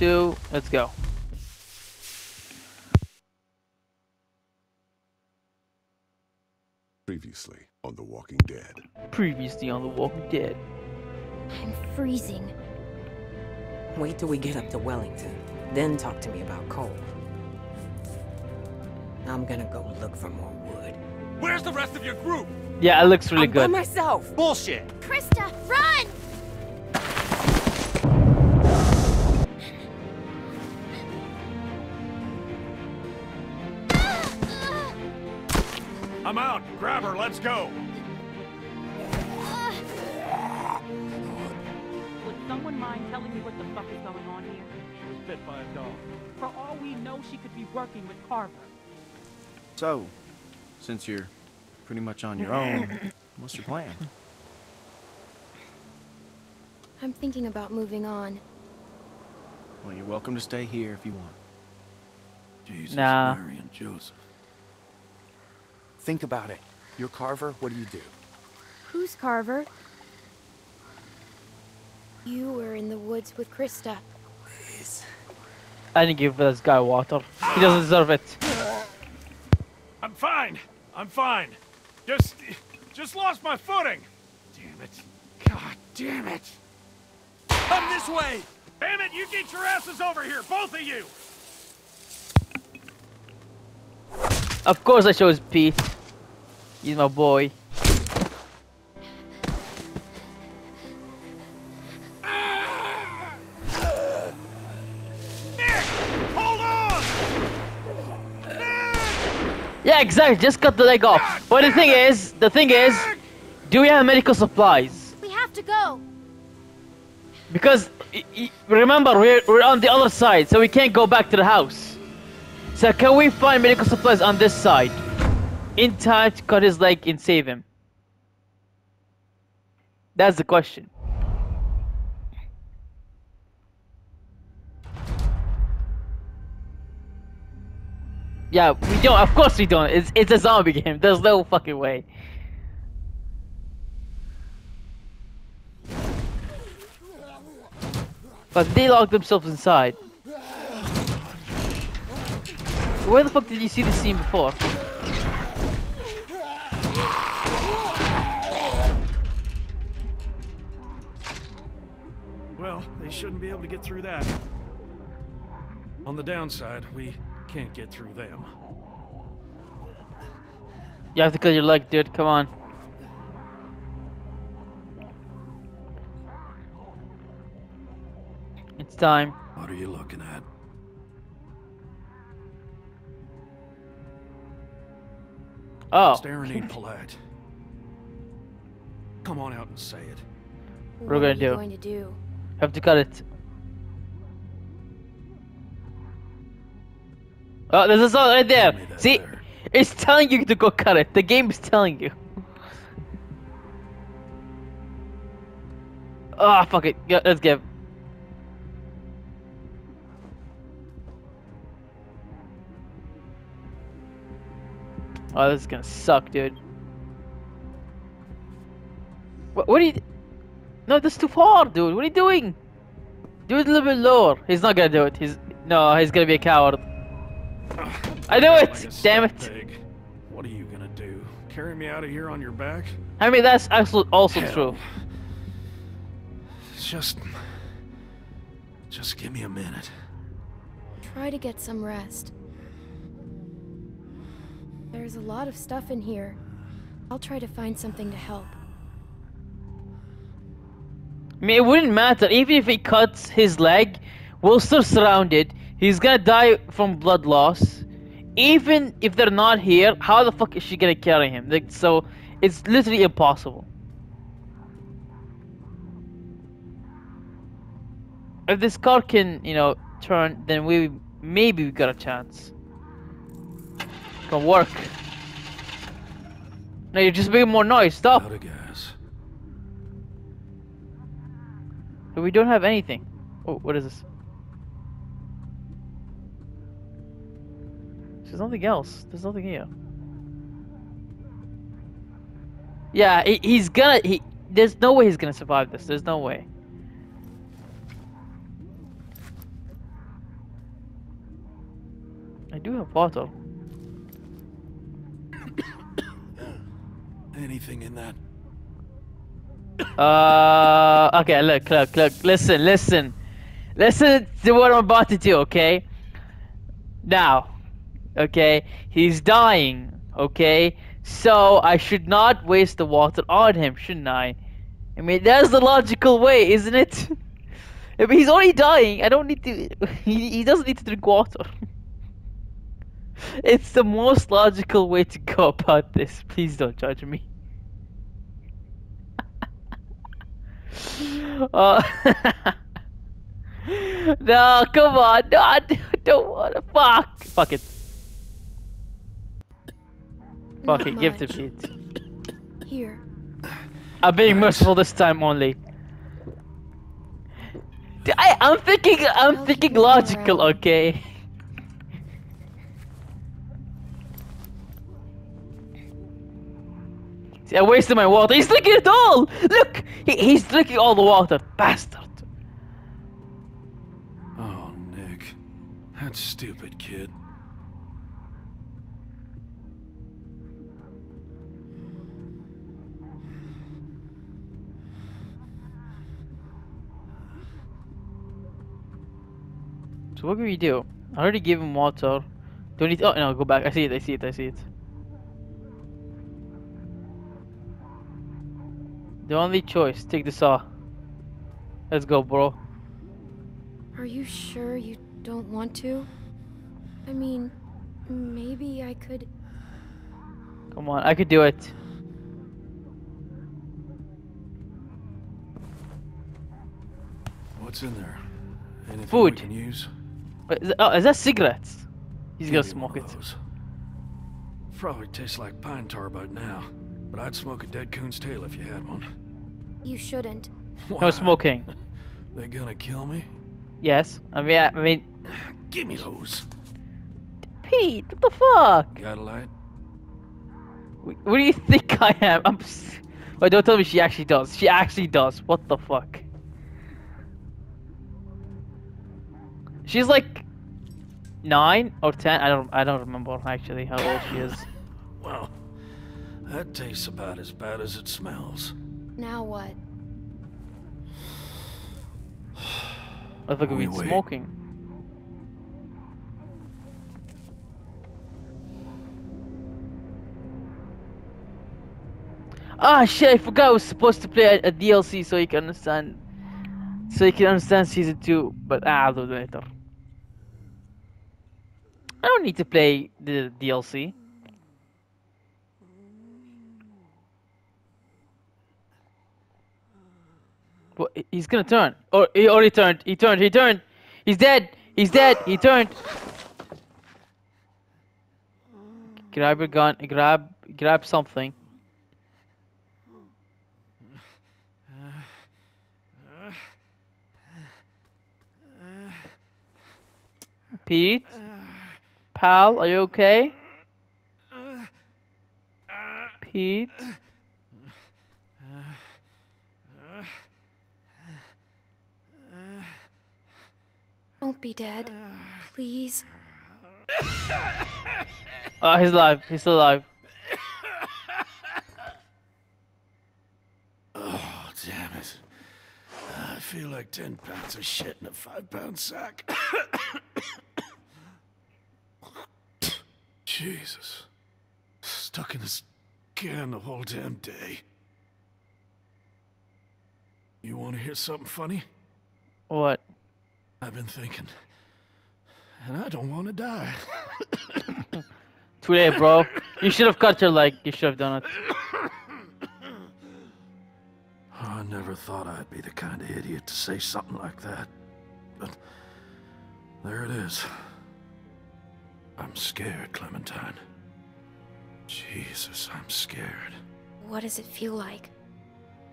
two, let's go. Previously on The Walking Dead. Previously on The Walking Dead. I'm freezing. Wait till we get up to Wellington, then talk to me about coal. I'm gonna go look for more wood. Where's the rest of your group? Yeah, it looks really I'm by good. myself. Bullshit. Christa, run! I'm out. Grab her. Let's go. Would someone mind telling me what the fuck is going on here? She was bit by a dog. For all we know, she could be working with Carver. So, since you're pretty much on your own, what's your plan? I'm thinking about moving on. Well, you're welcome to stay here if you want. Jesus, Nah. Mary and Joseph. Think about it. You're Carver, what do you do? Who's Carver? You were in the woods with Christa. Please. I didn't give this guy water. He doesn't deserve it. I'm fine. I'm fine. Just, just lost my footing. Damn it. God damn it. Come this way. Damn it, you get your asses over here, both of you. Of course I chose Pete. He's my boy. Nick, hold on. Nick, Yeah, exactly. Just cut the leg off. But the thing is, the thing is, do we have medical supplies? We have to go. Because y- y- remember, we're we're on the other side, so we can't go back to the house. So can we find medical supplies on this side, in time to cut his leg and save him? That's the question. Yeah, we don't. Of course we don't. It's it's a zombie game. There's no fucking way. But they locked themselves inside. Where the fuck did you see this scene before? Well, they shouldn't be able to get through that. On the downside, we can't get through them. You have to cut your leg, dude. Come on. It's time. What are you looking at? Oh, Staring ain't polite. Come on out and say it. What What are we are gonna you do? going to do? Have to cut it. Oh, there's a song right there. Me that See, there. it's telling you to go cut it. The game is telling you. Ah, fuck it. Yeah, let's get. Oh, this is gonna suck, dude. What? What are you? No, that's too far, dude. What are you doing? Do it a little bit lower. He's not gonna do it. He's no. He's gonna be a coward. I do it. a Damn it. pig. What are you gonna do? Carry me out of here on your back? I mean, that's also also Hell. true. Just. Just give me a minute. Try to get some rest. There's a lot of stuff in here. I'll try to find something to help. I mean, it wouldn't matter. Even if he cuts his leg, we'll still surrounded. He's gonna die from blood loss. Even if they're not here, how the fuck is she gonna carry him? Like, so, it's literally impossible. If this car can, you know, turn, then we maybe we got a chance. Can work. No, you're just making more noise. Stop. We don't have anything. Oh, what is this? There's nothing else. There's nothing here. Yeah, he, he's gonna. He, there's no way he's gonna survive this. There's no way. I do have water. Anything in that? Uh, okay, look, look, look, listen, listen. Listen to what I'm about to do, okay? Now, okay, he's dying, okay? So I should not waste the water on him, shouldn't I? I mean, that's the logical way, isn't it? I mean, he's already dying. I don't need to. He, he doesn't need to drink water. It's the most logical way to go about this. Please don't judge me. Uh, no, come on. No, I don't want to. Fuck. Fuck it. Fuck Not it. Give to much. Pete. Here. I'm being merciful this time only. I'm thinking, I'm I'll thinking logical, okay? See, I wasted my water. He's drinking it all! Look! He, he's drinking all the water. Bastard. Oh, Nick. That stupid kid. So what can we do? I already gave him water. Do we need? Oh no, go back. I see it. I see it. I see it. The only choice: take the saw. Let's go, bro. Are you sure you don't want to? I mean, maybe I could. Come on, I could do it. What's in there? Anything Food. we can use? Wait, is, oh, is that cigarettes? He's Give gonna smoke it. those. Probably tastes like pine tar about now, but I'd smoke a dead coon's tail if you had one. You shouldn't. No Why? smoking. They gonna kill me? Yes. I mean, I I mean, Give me those. Pete, what the fuck? Got a light? What do you think I am? I'm. s- Wait, don't tell me she actually does. She actually does. What the fuck? She's like nine or ten. I don't. I don't remember actually how old she is. Well, that tastes about as bad as it smells. Now what? I think We we'd wait. smoking. Ah shit! I forgot I was supposed to play a, a DLC so you can understand, so you can understand season two. But ah, I'll do it later. I don't need to play the DLC. He's gonna turn. Or he already turned. He turned. He turned. He's dead. He's dead. He turned. Grab your gun. Grab. Grab something. Pete, pal, are you okay? Pete. Don't be dead. Please. Oh, he's alive. He's still alive. Oh, damn it. I feel like 10 pounds of shit in a 5 pound sack. Jesus. Stuck in this can the whole damn day. You want to hear something funny? What? I've been thinking. And I don't want to die. Too late, bro. You should have cut your leg. You should have done it. I never thought I'd be the kind of idiot to say something like that. But there it is. I'm scared, Clementine. Jesus, I'm scared. What does it feel like?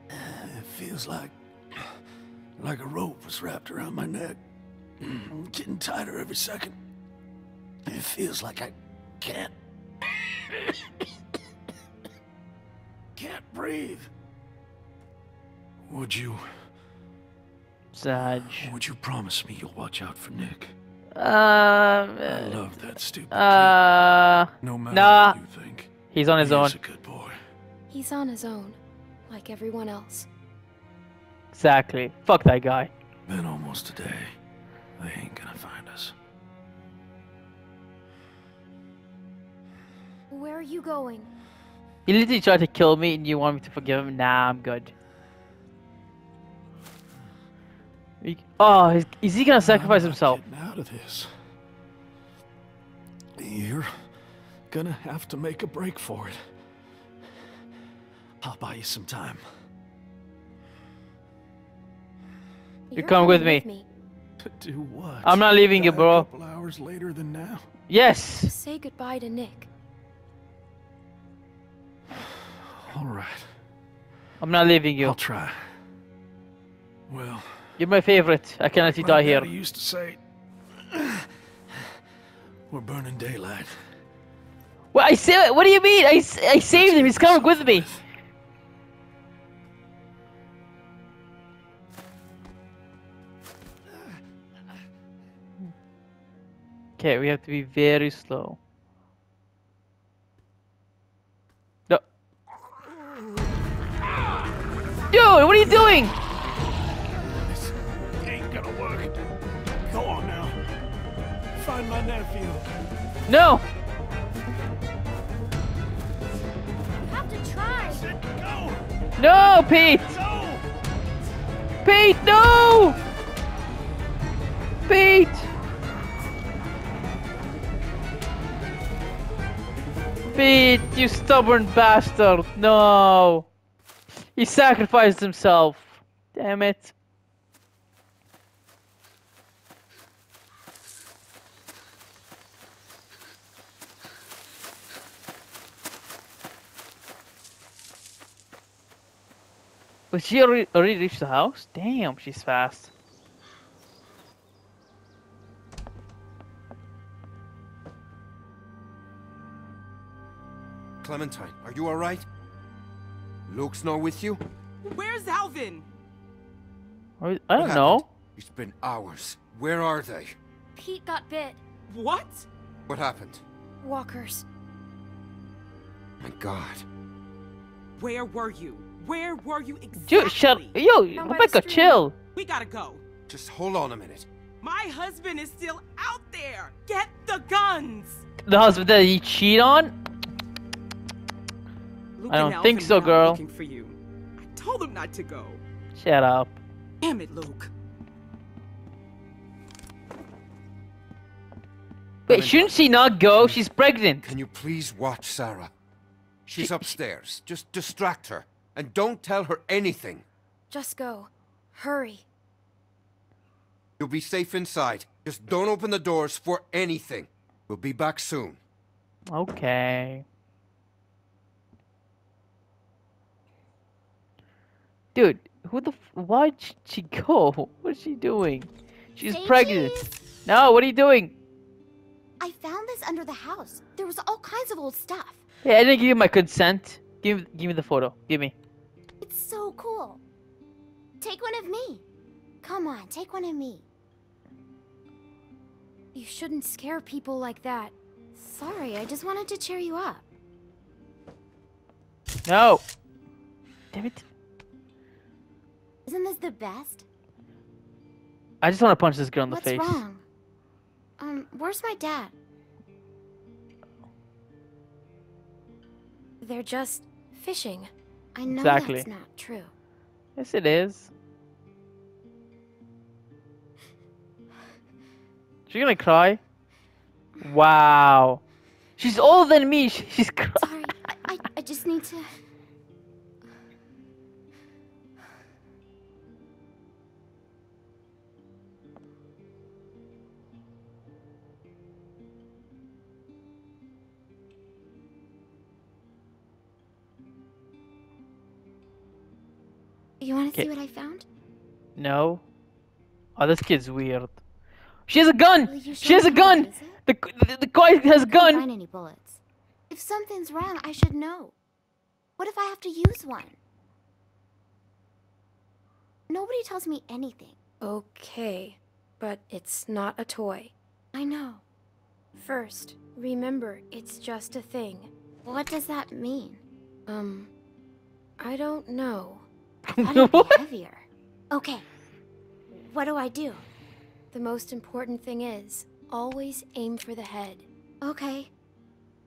It feels like like a rope was wrapped around my neck. Getting tighter every second. It feels like I can't can't breathe. Would you Sag. would you promise me you'll watch out for Nick? Um. I love that stupid Uh. kid. No matter nah. what you think. He's on his he own. is a good boy. He's on his own, like everyone else. Exactly. Fuck that guy. Been almost a day. They ain't gonna find us. Where are you going? He literally tried to kill me, and you want me to forgive him? Nah, I'm good. Oh, is, is he gonna sacrifice I'm himself? out of this. You're gonna have to make a break for it. I'll buy you some time. You're coming with me. To do what? I'm not leaving you, bro. A couple hours later than now. Yes. Say goodbye to Nick. All right. I'm not leaving you. I'll try. Well, You're my favorite. I can't let you die here. daddy used to say, "We're burning daylight." What I say? What do you mean? I I saved him. He's coming with me. Okay, we have to be very slow. No. Dude, what are you doing? This ain't gonna work. Go on now. Find my nephew. No. You have to try. Sit, go, No, Pete. go. Pete, no. Pete. Pete, you stubborn bastard. No. He sacrificed himself. Damn it. But she already reached the house? Damn, she's fast. Clementine, are you alright? Luke's not with you? Where's Alvin? I I don't know. happened? It's been hours. Where are they? Pete got bit. What? What happened? Walkers. My god. Where were you? Where were you exactly? Dude, shut. Yo, Down by the Rebecca, chill. We gotta go. Just hold on a minute. My husband is still out there. Get the guns. The husband that he cheat on? Luke I don't and think so, went out girl. Looking for you. I told them not to go. Shut up. Damn it, Luke. Wait, shouldn't she not go? She's pregnant. Can you please watch Sarah? She's upstairs. Just distract her. And don't tell her anything. Just go. Hurry. You'll be safe inside. Just don't open the doors for anything. We'll be back soon. Okay. Dude, who the f- why'd she go? What's she doing? She's Say pregnant. cheese. No, what are you doing? I found this under the house. There was all kinds of old stuff. Hey, I didn't give you my consent. Give give me the photo. Give me. It's so cool. Take one of me. Come on, take one of me. You shouldn't scare people like that. Sorry, I just wanted to cheer you up. No. Damn it. Isn't this the best? I just want to punch this girl in the What's face. wrong? Um, where's my dad? They're just fishing. I know Exactly. that's not true. Yes, it is. She gonna cry? Wow. She's older than me. She's crying. Sorry, I, I, I just need to. You see what I found? No. Oh, this kid's weird. She has a gun. Will She has a me how to gun. use it? The the, the guy has a Couldn't gun. find any bullets. If something's wrong, I should know. What if I have to use one? Nobody tells me anything. Okay, but it's not a toy. I know. First, remember, it's just a thing. What does that mean? Um, I don't know. I thought heavier. Okay. What do I do? The most important thing is, always aim for the head. Okay.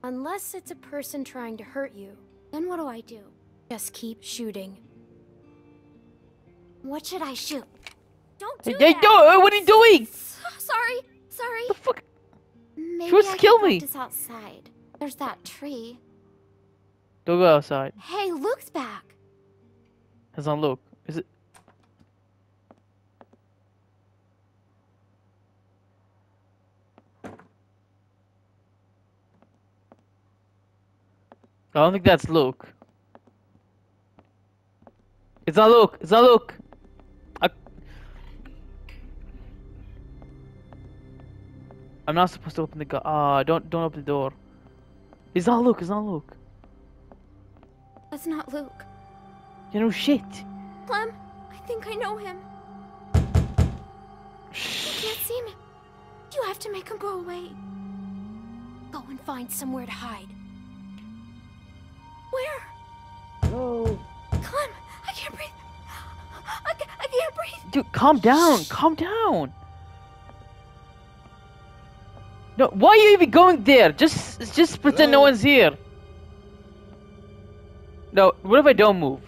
Unless it's a person trying to hurt you, Then what do I do? just keep shooting. What should I shoot? Don't do Hey, that! no, uh, what are you doing? Sorry, sorry. The fuck? Maybe wants I to kill me. practice outside. There's that tree. Don't go outside. Hey, Luke's back. On Luke. Is it? I don't think that's Luke. It's not Luke. It's not Luke. I... I'm not supposed to open the door. Ah, don't don't open the door. It's not Luke. It's not Luke. That's not Luke. You know shit. Clem, I think I know him. Shh. You can't see me. You have to make him go away. Go and find somewhere to hide. Where? No. Clem, I can't breathe. I, ca- I can't breathe. Dude, calm down. Calm down. No, why are you even going there? Just, just pretend no one's here. No, what if I don't move?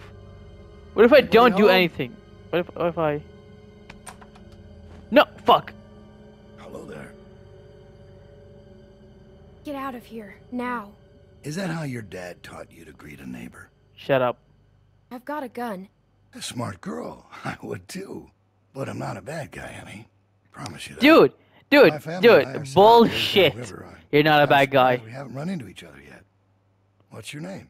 What if I don't do home? anything? What if, what if I? No, fuck. Hello there. Get out of here, now. Is that how your dad taught you to greet a neighbor? Shut up. I've got a gun. A smart girl. I would too. But I'm not a bad guy, honey. Promise you that. Dude, dude, My family and dude, bullshit. River Run. You're not a I'm bad guy. We haven't run into each other yet. What's your name?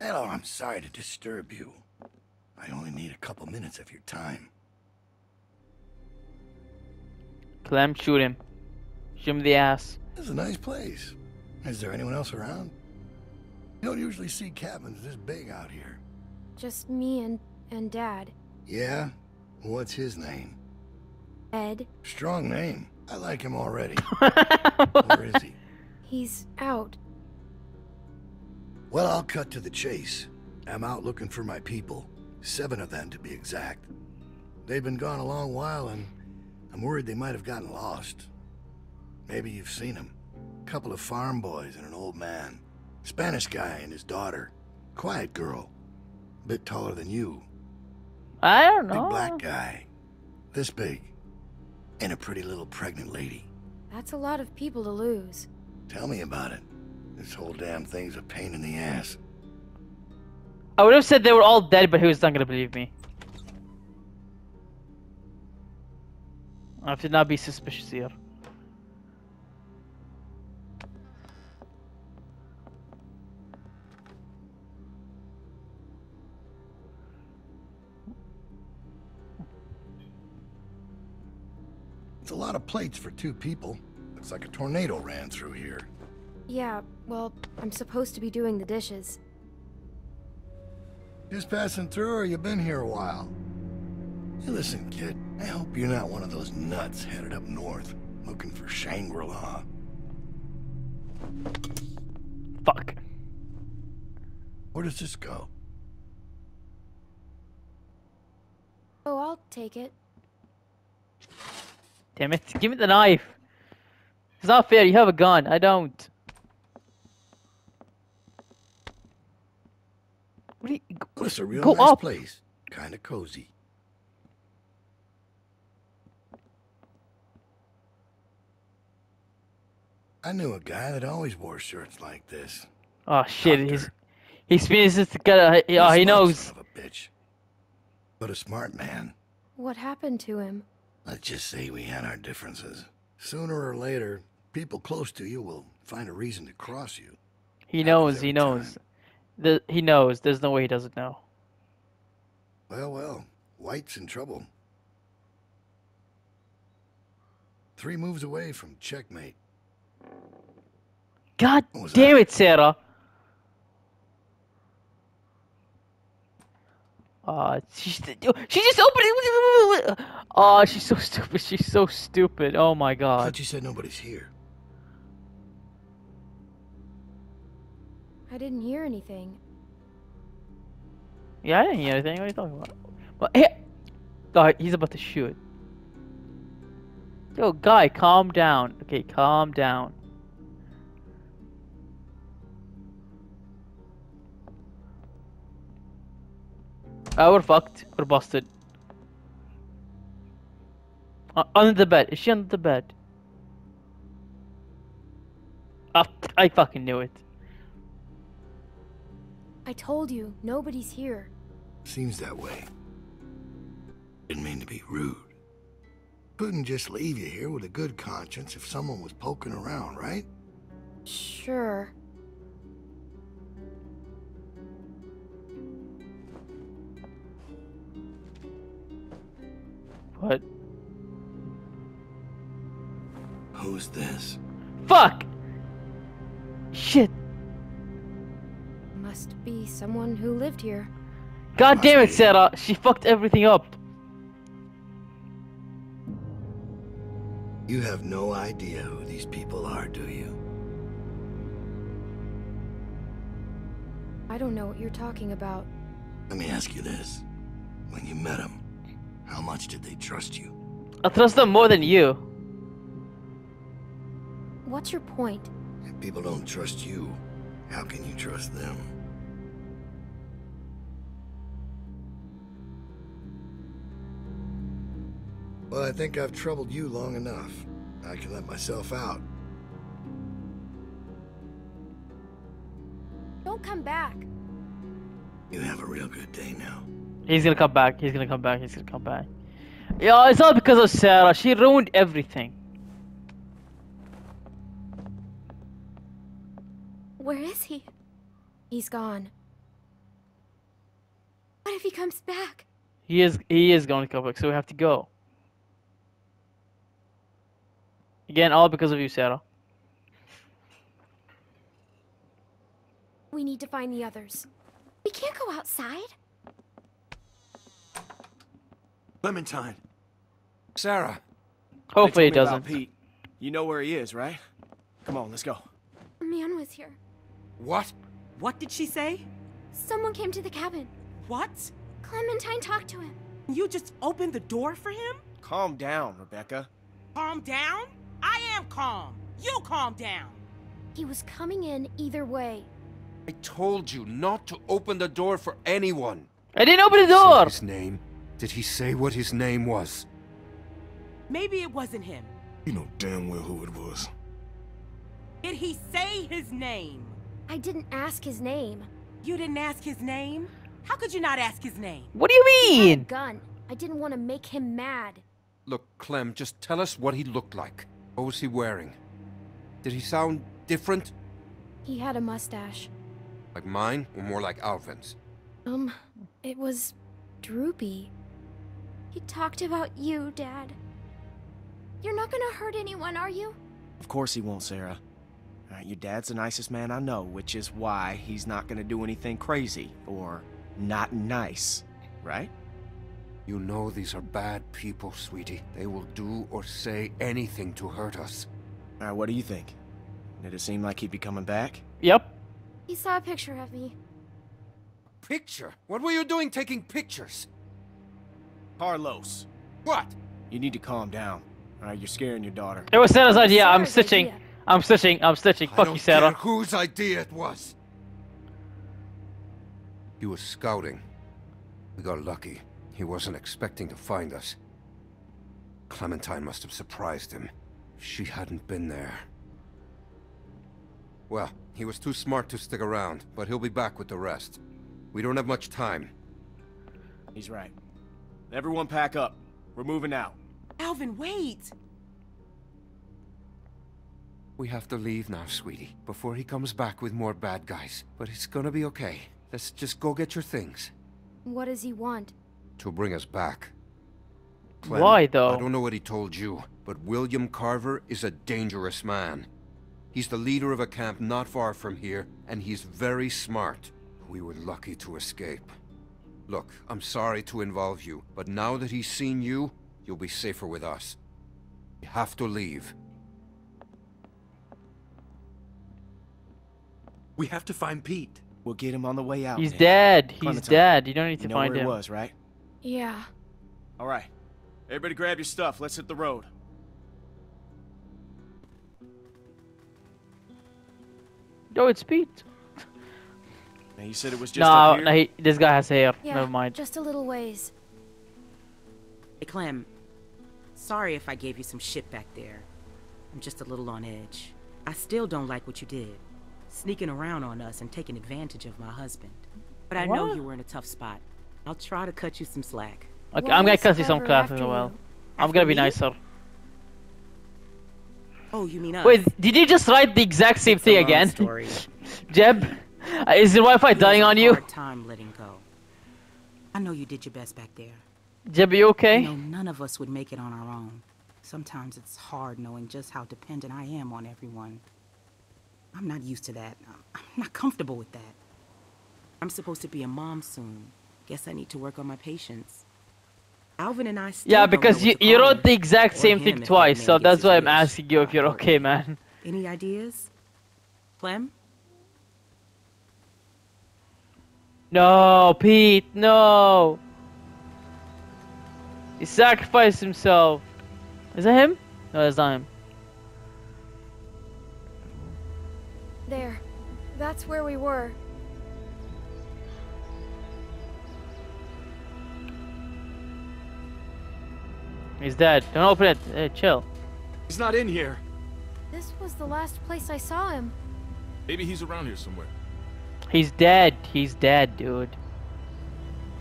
Hello, I'm sorry to disturb you. I only need a couple minutes of your time. Clem, shoot him. Shoot him the ass. This is a nice place. Is there anyone else around? You don't usually see cabins this big out here. Just me and, and Dad. Yeah? What's his name? Ed, Strong name. I like him already. Where is he? he's out. Well, I'll cut to the chase. I'm out looking for my people. Seven of them, to be exact. They've been gone a long while, and I'm worried they might have gotten lost. Maybe you've seen them. A Couple of farm boys and an old man. Spanish guy and his daughter. Quiet girl. Bit taller than you. I don't know. Big black guy. This big. And a pretty little pregnant lady. That's a lot of people to lose. Tell me about it. This whole damn thing's a pain in the ass. I would have said they were all dead, but he was not gonna believe me. I have to not be suspicious here. It's a lot of plates for two people. Looks like a tornado ran through here. Yeah, well, I'm supposed to be doing the dishes. Just passing through, or you been here a while? Hey, listen, kid. I hope you're not one of those nuts headed up north, looking for Shangri-La. Fuck. Where does this go? Oh, I'll take it. Damn it! Give me the knife. It's not fair. You have a gun. I don't. What do you? go- Well, it's a real Go nice up. place. Kinda cozy. I knew a guy that always wore shirts like this. Oh shit! He's Doctor. he's finished this together. A Oh, he knows. son of a bitch. But a smart man. What happened to him? Let's just say we had our differences. Sooner or later, people close to you will find a reason to cross you. He knows. He knows. time. The, he knows. There's no way he doesn't know. Well, well, White's in trouble. Three moves away from checkmate. God damn that? it, Sarah. Uh, she, she just opened it. Oh, she's so stupid. She's so stupid. Oh my I god. thought you said nobody's here. I didn't hear anything. Yeah, I didn't hear anything. What are you talking about? But hey, God, he's about to shoot. Yo, guy, calm down. Okay, calm down. Oh, we're fucked. We're busted. Uh, under the bed. Is she under the bed? Ah, I fucking knew it. I told you, nobody's here. Seems that way. Didn't mean to be rude. Couldn't just leave you here with a good conscience if someone was poking around, right? Sure. What? Who's this? Fuck! Be someone who lived here. God damn it, Sarah. She fucked everything up. You have no idea who these people are, do you? I don't know what you're talking about. Let me ask you this. When you met them, how much did they trust you? I trust them more than you. What's your point? If people don't trust you, how can you trust them? Well, I think I've troubled you long enough. I can let myself out. Don't come back. You have a real good day now. He's gonna come back. He's gonna come back. He's gonna come back. Yeah, it's all because of Sarah. She ruined everything. Where is he? He's gone. What if he comes back? He is. He is going to come back. So we have to go. Again, all because of you, Sarah. We need to find the others. We can't go outside. Clementine. Sarah. Hopefully it They told me about doesn't. Pete. You know where he is, right? Come on, let's go. A man was here. What? What did she say? Someone came to the cabin. What? Clementine talked to him. You just opened the door for him? Calm down, Rebecca. Calm down? I am calm. You calm down. He was coming in either way. I told you not to open the door for anyone. I didn't open the Say door. His name? Did he say what his name was? Maybe it wasn't him. You know damn well who it was. Did he say his name? I didn't ask his name. You didn't ask his name? How could you not ask his name? What do you He had a mean? gun. I didn't want to make him mad. Look, Clem, just tell us what he looked like. What was he wearing? Did he sound different? He had a mustache. Like mine, or more like Alvin's? Um, it was droopy. He talked about you, Dad. You're not gonna hurt anyone, are you? Of course he won't, Sarah. All right, your dad's the nicest man I know, which is why he's not gonna do anything crazy or not nice, right? You know these are bad people, sweetie. They will do or say anything to hurt us. All right, what do you think? Did it seem like he'd be coming back? Yep. He saw a picture of me. A picture? What were you doing taking pictures? Carlos, What? you need to calm down. All right, you're scaring your daughter. It was Sarah's idea. I'm Sarah's stitching. idea. I'm stitching. I'm stitching. I Fuck don't you, Sarah. care whose idea it was. He was scouting. We got lucky. He wasn't expecting to find us. Clementine must have surprised him. She hadn't been there. Well, he was too smart to stick around, but he'll be back with the rest. We don't have much time. He's right. Everyone pack up. We're moving out. Alvin, wait. We have to leave now, sweetie, before he comes back with more bad guys. But it's gonna be okay. Let's just go get your things. What does he want? To bring us back. Why, though? I don't know what he told you, but William Carver is a dangerous man. He's the leader of a camp not far from here, and he's very smart. We were lucky to escape. Look, I'm sorry to involve you, but now that he's seen you, you'll be safer with us. You have to leave. We have to find Pete. We'll get him on the way out. He's Nick. dead. He's Clementine, dead. You don't need to You to know find where him. he was, right? Yeah. All right. Everybody grab your stuff. Let's hit the road. No, it's Pete. Now, you said it was just No, up here? no, he, this guy has hair. Yeah. Never mind. Just a little ways. Hey, Clem. Sorry if I gave you some shit back there. I'm just a little on edge. I still don't like what you did. Sneaking around on us and taking advantage of my husband. But I know you were in a tough spot. I'll try to cut you some slack. Okay, Why I'm gonna cut you some slack as well. you? I'm gonna be me? nicer. Oh, you mean us? Wait, did you just write the exact same It's thing again? story. Jeb, uh, is your Wi-Fi dying on you? hard time letting go. I know you did your best back there. Jeb, are you okay? You know, none of us would make it on our own. Sometimes it's hard knowing just how dependent I am on everyone. I'm not used to that. I'm- I'm not comfortable with that. I'm supposed to be a mom soon. Guess I need to work on my patience. Alvin and I still Yeah, don't know because you, you wrote the exact same thing twice, so that's why I'm wish. asking you if you're okay, man. Any ideas? Clem? No, Pete, no. He sacrificed himself. Is that him? No, that's not him. There. That's where we were. He's dead. Don't open it. Hey, chill. He's not in here. This was the last place I saw him. Maybe he's around here somewhere. He's dead. He's dead, dude.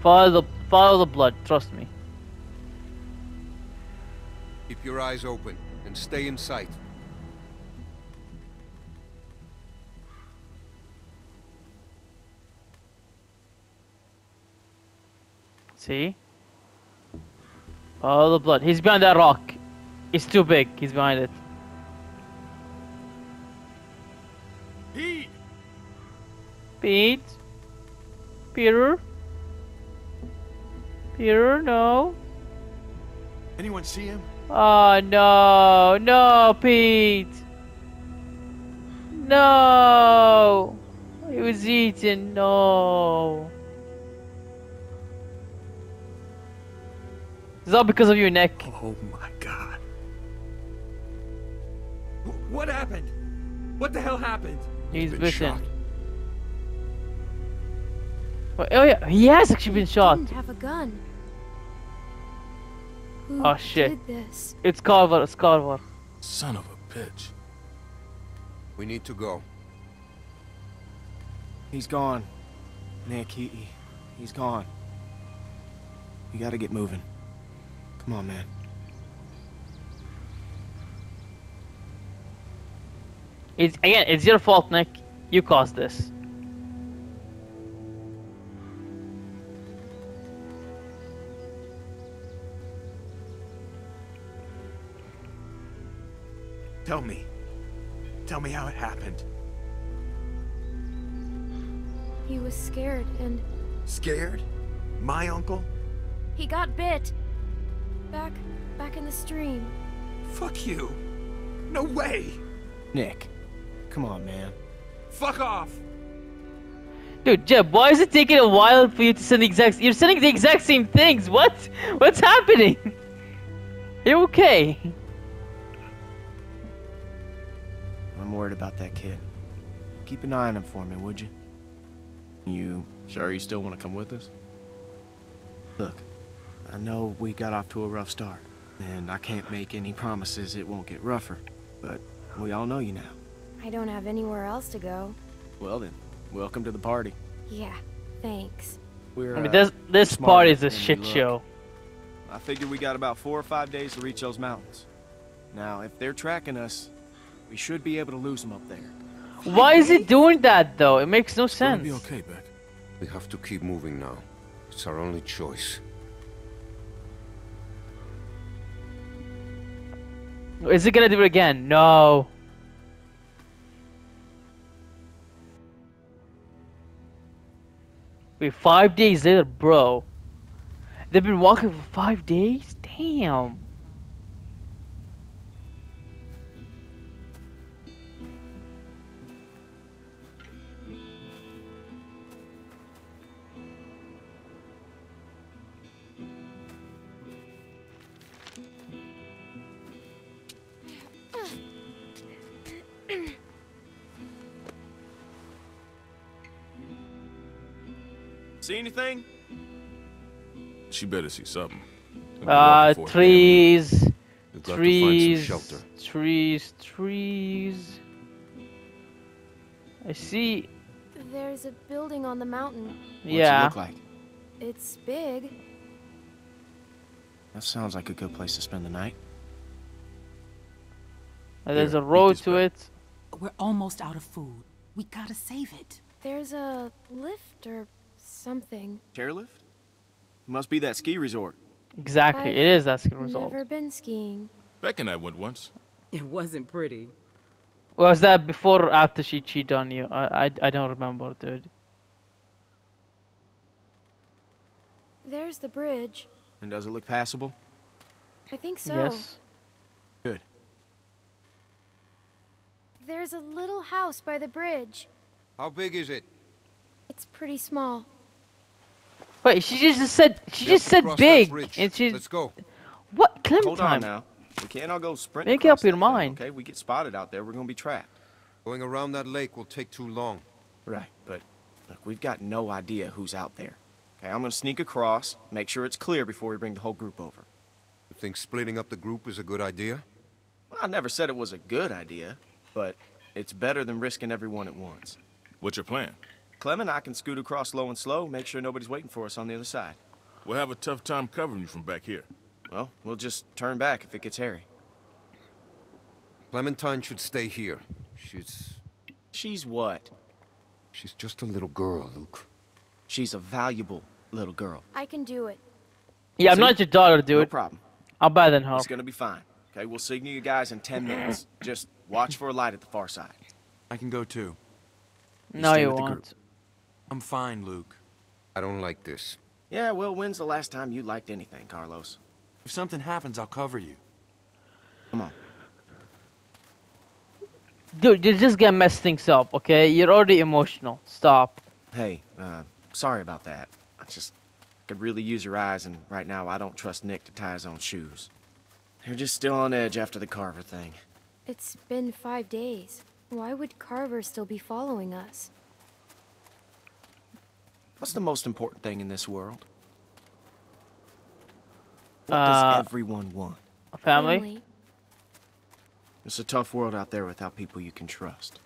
Follow the follow the blood. Trust me. Keep your eyes open and stay in sight. See? Follow the blood. He's behind that rock. It's too big. He's behind it. Pete! Pete. Peter. Peter, no. Anyone see him? Oh no, no, Pete. No. He was eaten. No. It's all because of your neck. Oh my god. What happened? What the hell happened? He's been bitten. shot. Wait, Oh yeah, he has actually been shot. Didn't have a gun. Who Oh, shit. did this? It's Carver. It's Carver. Son of a bitch. We need to go. He's gone. Nick, he, he he's gone. You gotta get moving. Come on, man. It's again. It's your fault, Nick. You caused this. Tell me. Tell me how it happened. He was scared and Scared? My uncle? he got bit. Back, back in the stream. Fuck you. No way. Nick, come on, man. Fuck off. Dude, Jeb, why is it taking a while for you to send the exact? You're sending the exact same things. What? What's happening? You okay? I'm worried about that kid. Keep an eye on him for me, would you? You sure you still want to come with us? Look, I know we got off to a rough start, and I can't make any promises it won't get rougher, but we all know you now. I don't have anywhere else to go. Well then, welcome to the party. Yeah, thanks. We're, I mean, uh, this this smarter party is a shit show. I figure we got about four or five days to reach those mountains. Now, if they're tracking us, we should be able to lose them up there. Why is he doing that though? It makes no Gonna sense. be okay, Beck. We have to keep moving now. It's our only choice. Is he gonna do it again? No. Wait, five days later, bro. They've been walking for five days? Damn. See anything? She better see something. Uh, walking for a trees, We've got to find some trees, trees, trees. I see. There's a building on the mountain. What's it Yeah. look like? It's big. That sounds like a good place to spend the night. Uh, There's Here, a road to bread. it. We're almost out of food. We gotta save it. There's a lift or something. Chairlift? Must be that ski resort. Exactly, it is that skill result. Never been skiing. Beck and I went once. It wasn't pretty. Was that before or after she cheated on you? I, I, I don't remember, dude. There's the bridge. And does it look passable? I think so. Yes. Good. There's a little house by the bridge. How big is it? It's pretty small. Wait, she just said she We just said big, and she Let's go. what Hold on now. We can't all go sprinting. Make up across your that thing, mind. Okay, we get spotted out there, we're gonna be trapped. Going around that lake will take too long. Right, but look, we've got no idea who's out there. Okay, I'm gonna sneak across, make sure it's clear before we bring the whole group over. You think splitting up the group is a good idea? Well, I never said it was a good idea, but it's better than risking everyone at once. What's your plan? Clem and I can scoot across low and slow, make sure nobody's waiting for us on the other side. We'll have a tough time covering you from back here. Well, we'll just turn back if it gets hairy. Clementine should stay here. She's... She's what? She's just a little girl, Luke. She's a valuable little girl. I can do it. Yeah, I'm See? not your daughter, to do it. No problem. I'll buy than her. It's gonna be fine. Okay, we'll signal you guys in 10 minutes. Just watch for a light at the far side. I can go too. No, stay you with the won't. Group. I'm fine, Luke. I don't like this. Yeah, well, when's the last time you liked anything, Carlos? If something happens, I'll cover you. Come on. Dude, you're just gonna mess things up, okay? You're already emotional. Stop. Hey, uh, sorry about that. I just could really use your eyes, and right now I don't trust Nick to tie his own shoes. They're just still on edge after the Carver thing. It's been five days. Why would Carver still be following us? What's the most important thing in this world? What Uh, does everyone want? A family? It's a tough world out there without people you can trust.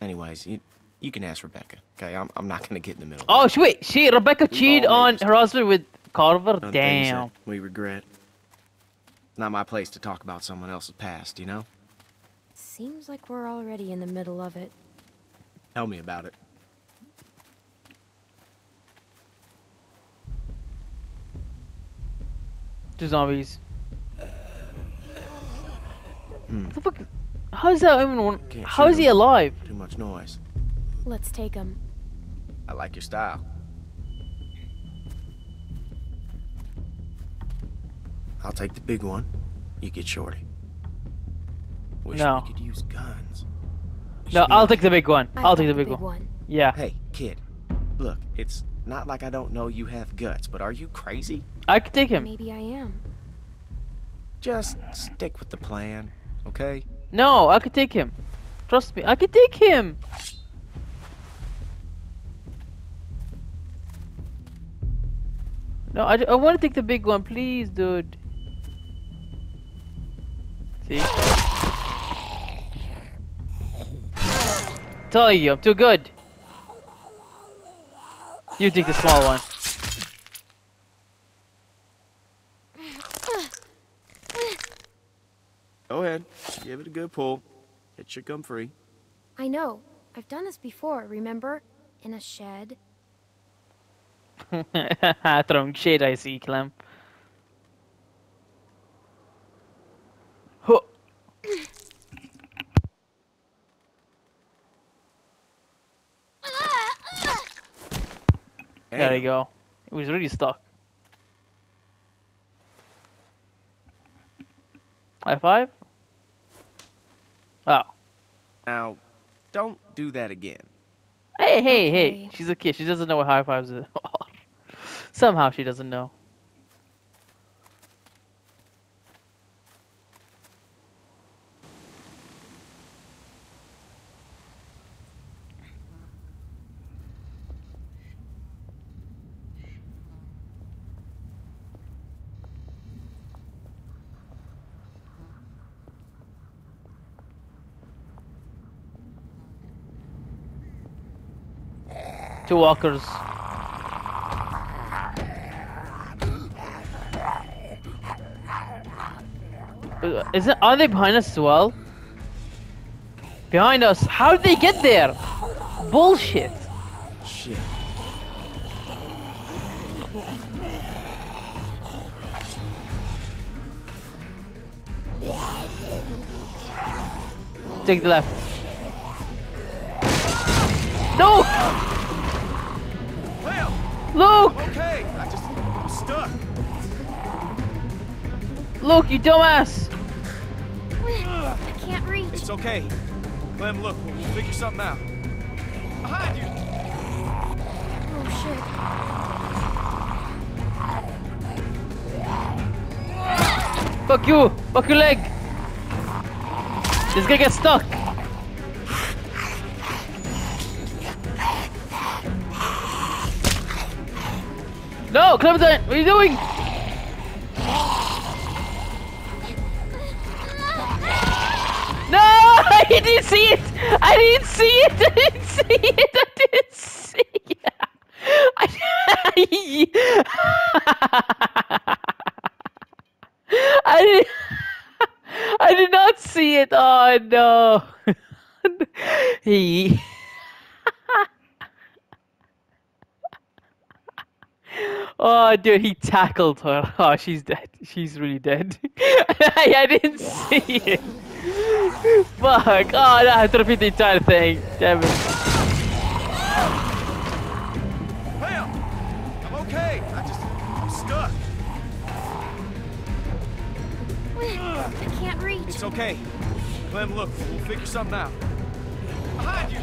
Anyways, you, you can ask Rebecca, okay? I'm, I'm not gonna get in the middle. Oh, sh- wait, she Rebecca We've cheated on made her husband with Carver. Done Damn. We regret. It's not my place to talk about someone else's past, you know? Seems like we're already in the middle of it. Tell me about it. Two zombies. Hmm. What the fuck? How is that even one? Can't How he him. alive? Too much noise. Let's take him. I like your style. I'll take the big one. You get Shorty. Wish No. we could use guns. We No, I'll take the big one. I I'll take the the big big one. one. Yeah. Hey, kid. Look, it's not like I don't know you have guts, but are you crazy? I could take him. Maybe I am. Just stick with the plan, okay? No, I could take him. Trust me, I could take him. No, I, I, want to take the big one, please, dude. See? Telling you, I'm too good. You take the small one. Go ahead. Give it a good pull. It should come free. I know. I've done this before, remember? In a shed. Throwing shade, I see, Clem. There you go. It was really stuck. High five? Oh. Now, don't do that again. Hey, hey, hey. She's a kid. She doesn't know what high fives are. Somehow she doesn't know. Two walkers. Uh, Is it? Are they behind us as well? Behind us? How did they get there? Bullshit. Shit. Take the left. No! Luke! Okay, I just I'm stuck. Luke, you dumbass! I can't reach. It's okay. Clem, look, we'll, we'll figure something out. Behind you. Oh shit. Fuck you! Fuck your leg! This guy gets stuck! No, Clementine! What are you doing? No! I didn't see it! I didn't see it! I didn't see it! I didn't see it! I, I did I did not see it! Oh no! he... Oh, dude, he tackled her. Oh, she's dead. She's really dead. I, I didn't see it. Fuck. Oh, no, I have to repeat the entire thing. Damn it. Clem, I'm okay. I just I'm stuck. I can't reach. It's okay. Clem, look, we'll figure something out. Behind you.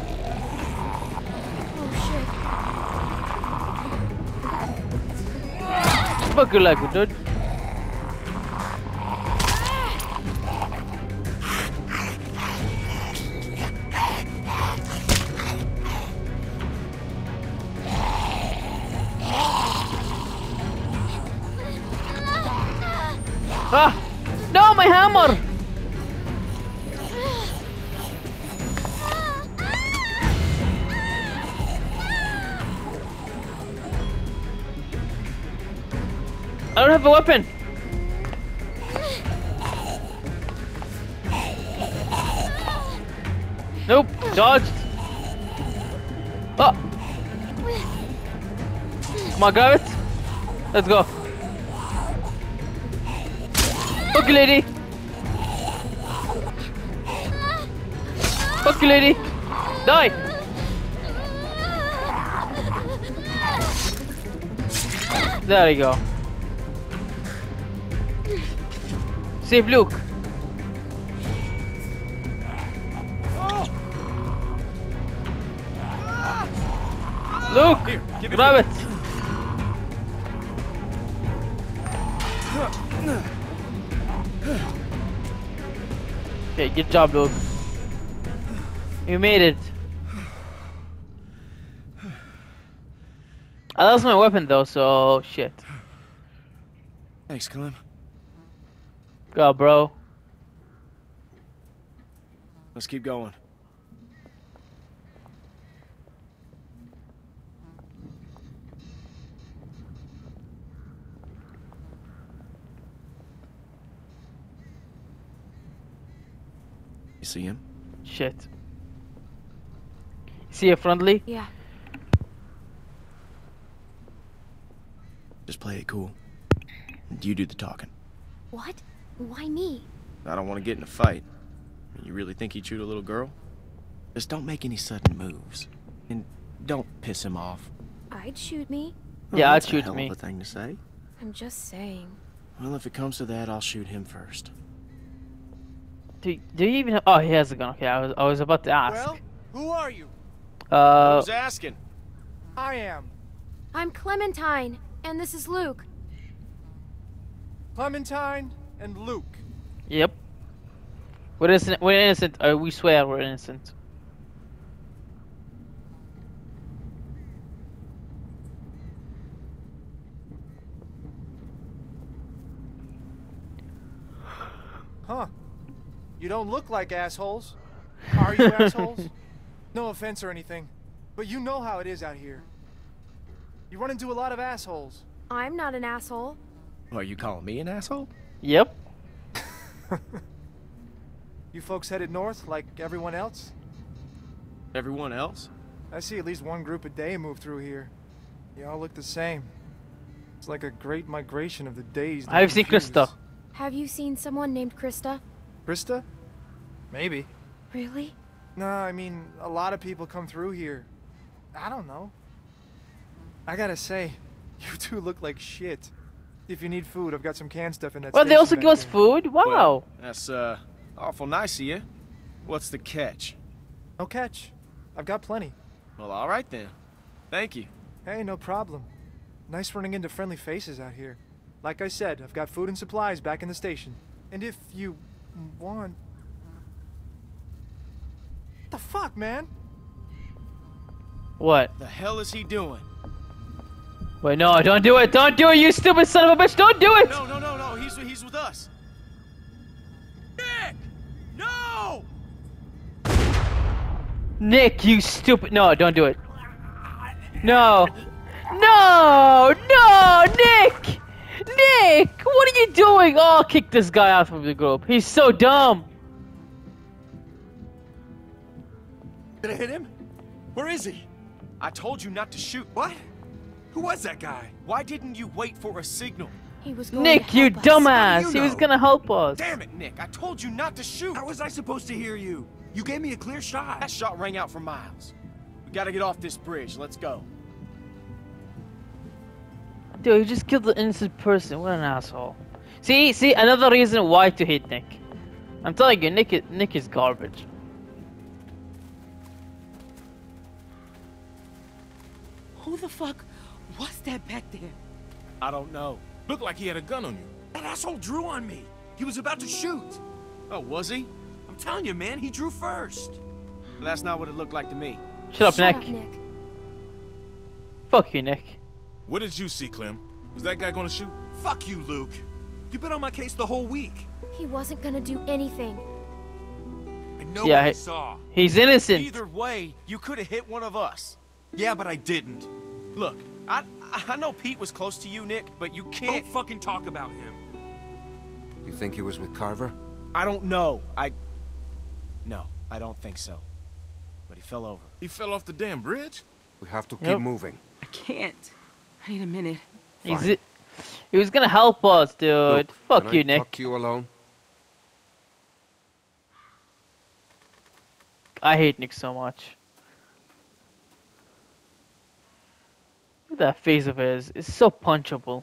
Fuck your leg, dude. Grab. Let's go. Fuck you, lady. Fuck you, lady. Die. There you go. Save Luke. Luke, grab it. Okay, good job, dude. You made it. I lost my weapon though, so shit. Thanks, Clem. Go, bro. Let's keep going. See him? Shit. See a friendly? Yeah. Just play it cool. And you do the talking. What? Why me? I don't want to get in a fight. You really think he'd shoot a little girl? Just don't make any sudden moves. And don't piss him off. I'd shoot me. Yeah, I'd that's a shoot hell me. Of a thing to say. I'm just saying. Well, if it comes to that, I'll shoot him first. Do, do you even have... Oh, he has a gun. Okay, I was, I was about to ask. Well, who are you? uh, Who's asking? I am. I'm Clementine, and this is Luke. Clementine and Luke. yep. We're innocent. We're innocent. Uh, we swear we're innocent. You don't look like assholes. Are you assholes? No offense or anything, but you know how it is out here. You run into a lot of assholes. I'm not an asshole. Are you calling me an asshole? Yep. You folks headed north like everyone else? Everyone else? I see at least one group a day move through here. You all look the same. It's like a great migration of the days. I've seen. Christa. Have you seen someone named Christa? Christa? Maybe. Really? No, I mean, a lot of people come through here. I don't know. I gotta say, you two look like shit. If you need food, I've got some canned stuff in that Well, they also give us food. Wow. Well, that's uh awful nice of you. What's the catch? No catch. I've got plenty. Well, all right then. Thank you. Hey, no problem. Nice running into friendly faces out here. Like I said, I've got food and supplies back in the station. And if you want... The fuck, man? What? The hell is he doing? Wait, no, don't do it. Don't do it, you stupid son of a bitch. Don't do it. No, no, no, no. He's he's with us. Nick! No! Nick, you stupid. No, don't do it. No. No, no, Nick! Nick! What are you doing? Oh, I'll kick this guy out of the group. He's so dumb. Did I hit him? Where is he? I told you not to shoot. What? Who was that guy? Why didn't you wait for a signal? He was going Nick, to you help us. dumbass. you He was gonna help us. Damn it, Nick. I told you not to shoot. How was I supposed to hear you? You gave me a clear shot. That shot rang out for miles. We gotta get off this bridge. Let's go. Dude, you just killed an innocent person. What an asshole. See, see, another reason why to hate Nick. I'm telling you, Nick is, Nick is garbage. Who the fuck was that back there? I don't know. Looked like he had a gun on you. That asshole drew on me. He was about to shoot. Oh, was he? I'm telling you, man, he drew first. That's not what it looked like to me. Shut up, Shut Nick. up, Nick. Fuck you, Nick. What did you see, Clem? Was that guy gonna shoot? Fuck you, Luke. You've been on my case the whole week. He wasn't gonna do anything. And nobody Yeah, he- saw. He's innocent. Either way, you could have hit one of us. Yeah, but I didn't. Look, I I know Pete was close to you, Nick, but you can't. Don't fucking talk about him. You think he was with Carver? I don't know. I. No, I don't think so. But he fell over. He fell off the damn bridge? We have to keep Yep. moving. I can't. I need a minute. He's it. He was gonna help us, dude. Luke, Fuck can you, I Nick. Talk to you alone. I hate Nick so much. Look at that face of his. It's so punchable.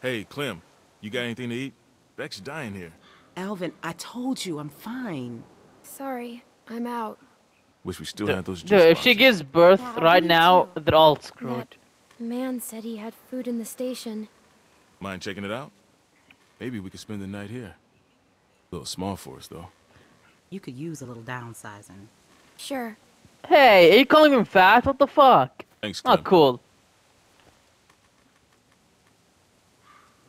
Hey, Clem, you got anything to eat? Beck's dying here. Alvin, I told you I'm fine. Sorry, I'm out. Wish we still Dude, had those dude, juice if she gives birth Yeah, right now, too. they're all screwed. That man said he had food in the station. Mind checking it out? Maybe we could spend the night here. A little small for us, though. You could use a little downsizing. Sure. Hey, are you calling him fat? What the fuck? Thanks, Clem. Not cool.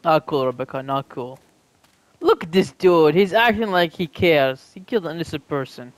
Not cool, Rebecca. Not cool. Look at this dude. He's acting like he cares. He killed an innocent person.